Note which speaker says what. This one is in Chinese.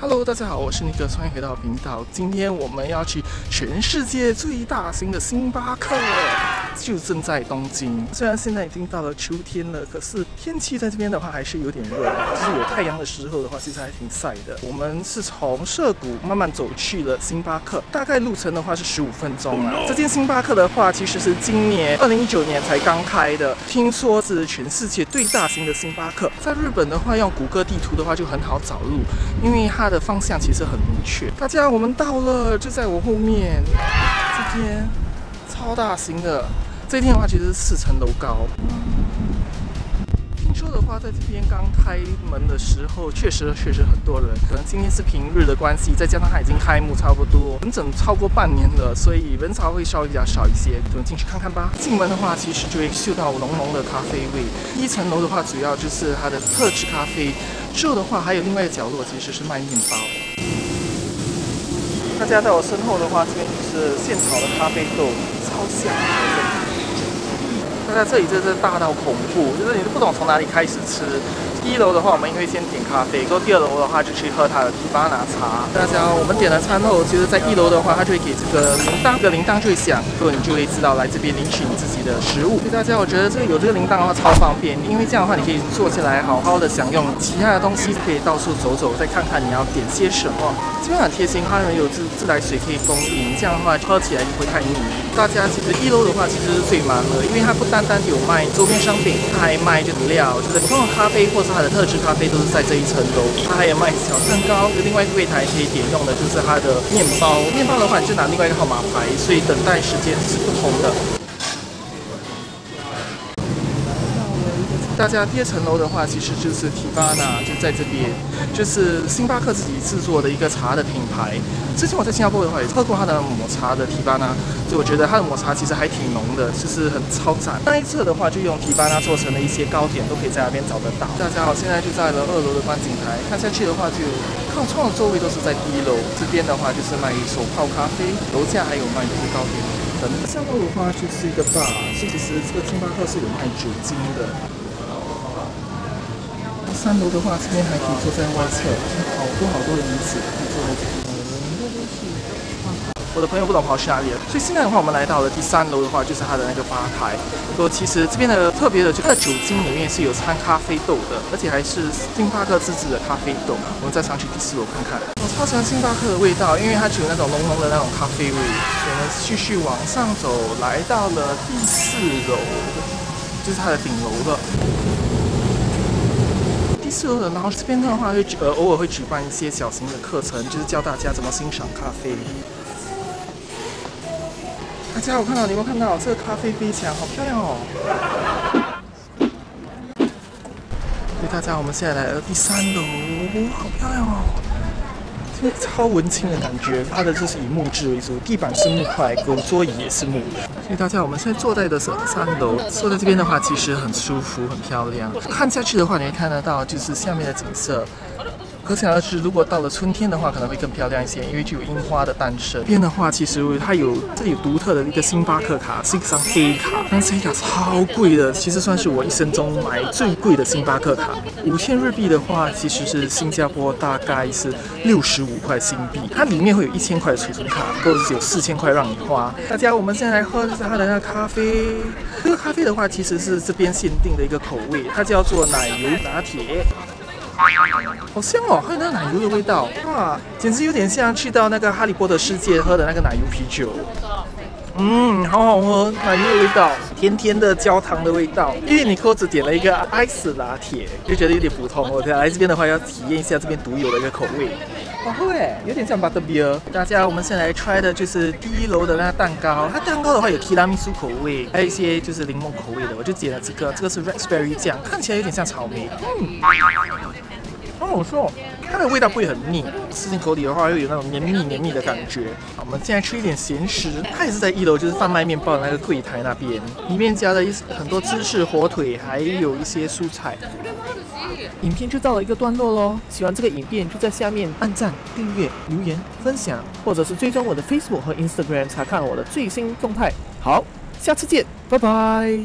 Speaker 1: Hello，大家好，我是尼克，欢迎回到频道。今天我们要去全世界最大型的星巴克，就正在东京。虽然现在已经到了秋天了，可是天气在这边的话还是有点热。就是有太阳的时候的话，其实还挺晒的。我们是从涩谷慢慢走去了星巴克，大概路程的话是十五分钟啊。这间星巴克的话，其实是今年二零一九年才刚开的，听说是全世界最大型的星巴克。在日本的话，用谷歌地图的话就很好找路，因为它的方向其实很明确。大家，我们到了，就在我后面。这边超大型的，这天的话其实是四层楼高。听说的话，在这边刚开门的时候，确实确实很多人。可能今天是平日的关系，再加上它已经开幕差不多整整超过半年了，所以人潮会稍微比较少一些。我们进去看看吧。进门的话，其实就会嗅到浓浓的咖啡味。一层楼的话，主要就是它的特制咖啡。之后的话，还有另外一个角落，其实是卖面包。大家在我身后的话，这边就是现炒的咖啡豆，超香。大家这里真是大到恐怖，就是你都不懂从哪里开始吃。一楼的话，我们会先点咖啡，然后第二楼的话就去喝它的提巴拿茶。大家，我们点了餐后，其实在一楼的话，它就会给这个铃铛，这个铃铛就会响，然后你就会知道来这边领取你自己的食物。所以大家，我觉得这个有这个铃铛的话超方便，因为这样的话你可以坐下来好好的享用，其他的东西可以到处走走，再看看你要点些什么。这边很贴心，它有自自来水可以供应，这样的话喝起来就不会太腻。大家其实一楼的话其实是最忙的，因为它不单单有卖周边商品，它还卖饮料，就是普通的咖啡或者它的特制咖啡都是在这一层楼。它还有卖小蛋糕，另外一个柜台可以点用的就是它的面包。面包的话就拿另外一个号码牌，所以等待时间是不同的。大家第二层楼的话，其实就是提巴纳，就在这边，就是星巴克自己制作的一个茶的品牌。之前我在新加坡的话，也喝过它的抹茶的提巴纳，就我觉得它的抹茶其实还挺浓的，就是很超赞。那一侧的话，就用提巴纳做成的一些糕点，都可以在那边找得到。大家好，现在就在了二楼的观景台，看下去的话，就靠窗的座位都是在第一楼。这边的话就是卖手泡咖啡，楼下还有卖一些糕点等。下楼的话就是一个 bar，其实这个星巴克是有卖酒精的。三楼的话，这边还可以坐在外侧，好多好多的椅子可以坐在这边。我的朋友不懂跑去哪里了，所以现在的话，我们来到了第三楼的话，就是它的那个吧台。说其实这边的特别的，就它的酒精里面是有掺咖啡豆的，而且还是星巴克自制的咖啡豆。我们再上去第四楼看看。我超喜欢星巴克的味道，因为它只有那种浓浓的那种咖啡味。我们继续往上走，来到了第四楼，就是它的顶楼了。四楼的，然后这边的话会呃偶尔会举办一些小型的课程，就是教大家怎么欣赏咖啡。大家有看到？你有没有看到这个咖啡杯墙？好漂亮哦！所以大家，我们现在来到第三楼，好漂亮哦！超文青的感觉，它的就是以木质为主，地板是木块，狗桌椅也是木的。所以大家，我们现在坐在的是三楼，坐在这边的话，其实很舒服，很漂亮。看下去的话，你会看得到就是下面的景色。可想而知，如果到了春天的话，可能会更漂亮一些，因为就有樱花的诞生。这边的话，其实它有这里有独特的一个星巴克卡，是一张黑卡，但是黑卡超贵的，其实算是我一生中买最贵的星巴克卡。五千日币的话，其实是新加坡大概是六十五块新币。它里面会有一千块的储存卡，或者是有四千块让你花。大家，我们现在来喝它的那个咖啡。这个咖啡的话，其实是这边限定的一个口味，它叫做奶油拿铁。好香哦，还有那个奶油的味道，哇，简直有点像去到那个哈利波特世界喝的那个奶油啤酒。嗯，好好喝，奶油的味道，甜甜的焦糖的味道。因为你扣子点了一个 ice 拿铁，就觉得有点普通。我来这边的话，要体验一下这边独有的一个口味。好喝哎，有点像 butterbeer。大家，我们先来 try 的就是第一楼的那个蛋糕。它蛋糕的话有提拉米苏口味，还有一些就是柠檬口味的。我就点了这个，这个是 raspberry 酱，看起来有点像草莓。嗯。好好吃哦，它的味道不会很腻，吃进口里的话又有那种黏腻黏腻的感觉。好，我们现在吃一点咸食，它也是在一楼，就是贩卖面包的那个柜台那边，里面加了一很多芝士火腿，还有一些蔬菜。影片就到了一个段落喽，喜欢这个影片就在下面按赞、订阅、留言、分享，或者是追踪我的 Facebook 和 Instagram 查看我的最新动态。好，下次见，拜拜。